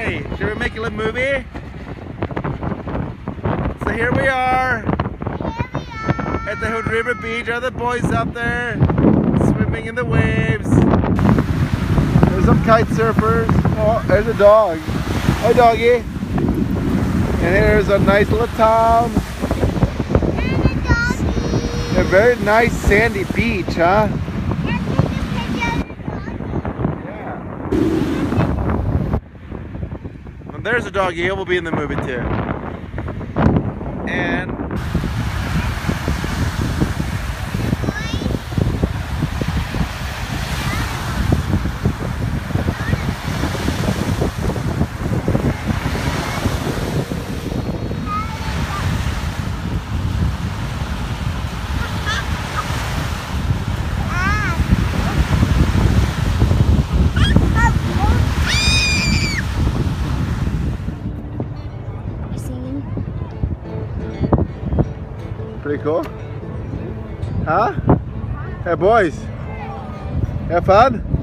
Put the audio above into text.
Hey, should we make a little movie? So here we are at the Hood River Beach. Are the boys up there swimming in the waves? There's some kite surfers. Oh, there's a dog. Hi, doggy. And here's a nice little town. A very nice sandy beach, huh? Yeah. And there's a doggy. He will be in the movie too. And pretty cool. Huh? Hey boys, have fun?